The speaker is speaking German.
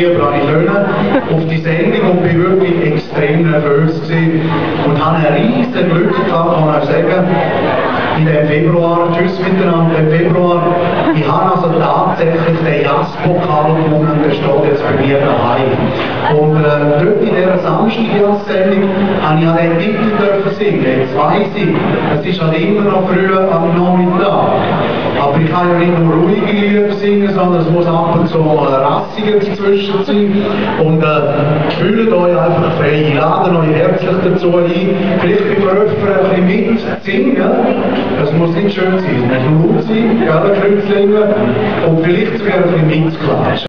ich können auf die Sendung und bin wirklich extrem nervös gewesen und habe ein riesen Glück gehabt, kann man sagen, in dem Februar, tschüss miteinander, im Februar, ich habe also tatsächlich den Jazzpokal gewonnen, der steht jetzt bei mir daheim. Und äh, dort in dieser Samstag-Sendung habe ich auch den Titel singen. Jetzt weiss ich, es ist halt immer noch früh am Nachmittag. Kann ja nicht nur ruhige Lieder singen, sondern es muss ab und zu mal ein rassiger dazwischen sein. Und äh, fühlt euch einfach frei, laden euch herzlich dazu ein. Vielleicht beim Refrain ein bisschen mitsingen. Es muss nicht schön sein, es muss gut sein, ja, Kreuzlinge. Und vielleicht sogar ein bisschen mitklatschen.